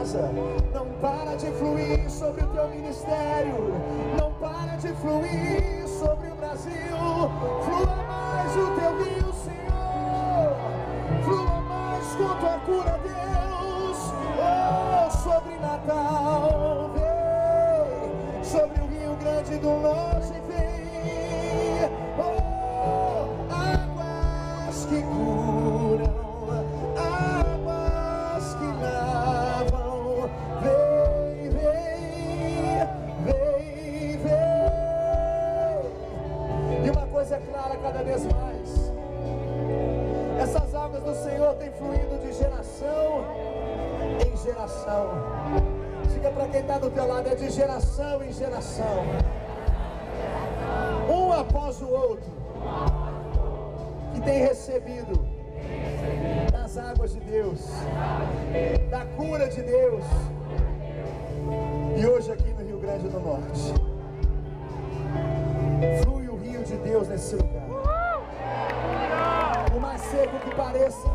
casa, não para de fluir sobre o teu ministério, não para de fluir sobre o Brasil. Flua mais o teu rio, Senhor, flua mais com tua cura, Deus. Oh, sobre Natal, vem sobre o Rio Grande do Norte, Diga para quem está do teu lado, é de geração em geração. Um após o outro. Que tem recebido das águas de Deus, da cura de Deus. E hoje aqui no Rio Grande do Norte. Flui o rio de Deus nesse lugar. Por mais seco que pareça,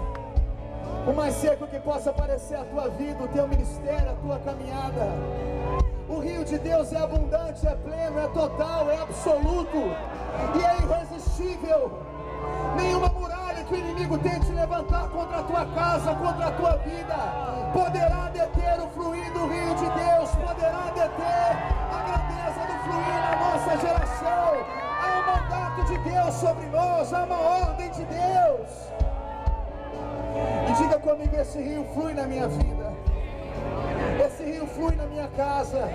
por mais seco que possa parecer a tua vida, o teu ministério, a tua caminhada. O rio de Deus é abundante, é pleno, é total, é absoluto e é irresistível. Nenhuma muralha que o inimigo tente levantar contra a tua casa, contra a tua vida, poderá deter o fluir do rio de Deus, poderá deter a grandeza do fluir na nossa geração. Há um mandato de Deus sobre nós, há uma ordem de Deus. Diga comigo: esse rio flui na minha vida, esse rio flui na minha casa,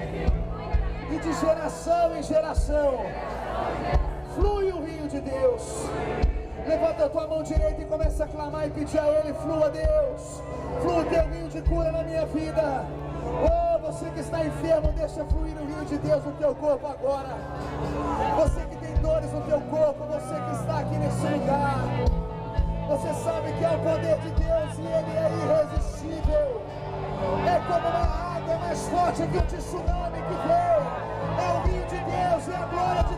e de geração em geração flui o rio de Deus. Levanta a tua mão direita e começa a clamar e pedir a Ele: flua Deus, flua o teu rio de cura na minha vida. Oh, você que está enfermo, deixa fluir o rio de Deus no teu corpo agora. Você que tem dores no teu corpo, você que está aqui nesse lugar. Você sabe que é o poder de Deus e ele é irresistível. É como uma água mais forte que o tsunami que vem. É o rio de Deus e a glória de